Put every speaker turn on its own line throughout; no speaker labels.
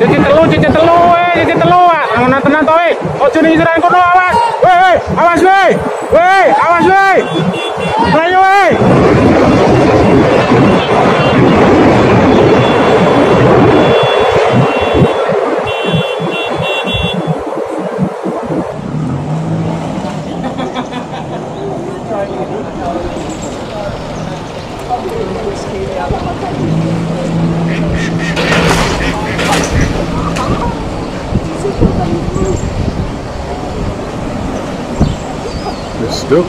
Cici telu, cici telu, eh, cici telu, ah. Ngono anu, nah, tenan to, eh. Ojo ning sisiran kono, awas. weh awas wei. weh awas wei. Ayo
wei.
mistook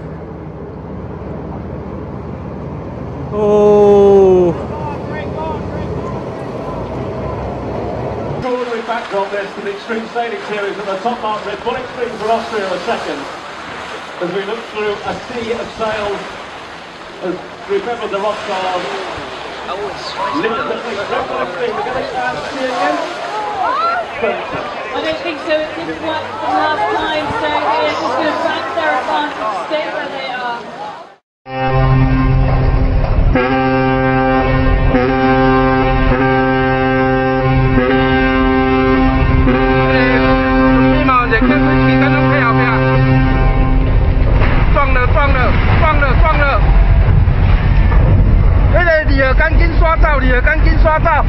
backdrop there to the Extreme sailing series at the top mark with one extreme for Austria the second. As we look through a sea of sails, as remember the Rothschild.
Oh, it's tá,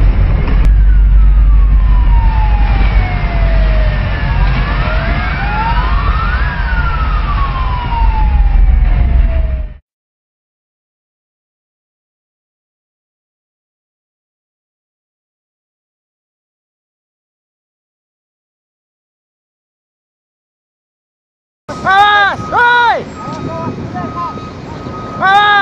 tá.